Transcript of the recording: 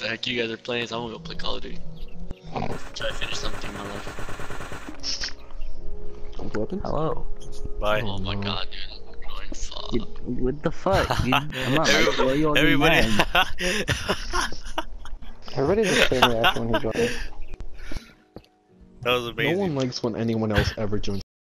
the heck you guys are playing, so I'm gonna go play Call of Duty. Try to finish something in my life. With weapons? Hello. Bye. Oh my god, dude. You, what the fuck? You, I'm not Every- like, Everybody. Everybody just came reaction when he joined. that was amazing. No one likes when anyone else ever joins